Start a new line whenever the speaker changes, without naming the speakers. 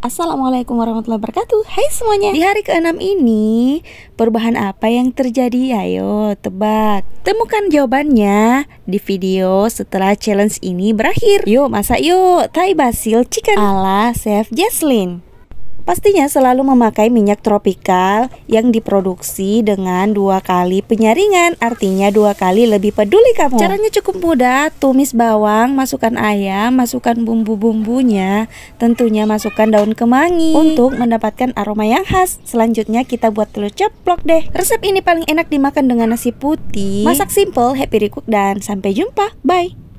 Assalamualaikum warahmatullahi wabarakatuh. Hai semuanya. Di hari ke-6 ini Perubahan apa yang terjadi? Ayo tebak. Temukan jawabannya Di video setelah challenge ini berakhir. Yuk masak yuk. Thai basil chicken ala Chef Jesslyn Pastinya selalu memakai minyak tropikal yang diproduksi dengan dua kali penyaringan, artinya dua kali lebih peduli kamu. Caranya cukup mudah, tumis bawang, masukkan ayam, masukkan bumbu-bumbunya, tentunya masukkan daun kemangi untuk mendapatkan aroma yang khas. Selanjutnya kita buat telur ceplok deh. Resep ini paling enak dimakan dengan nasi putih. Masak simple, happy recook dan sampai jumpa. Bye.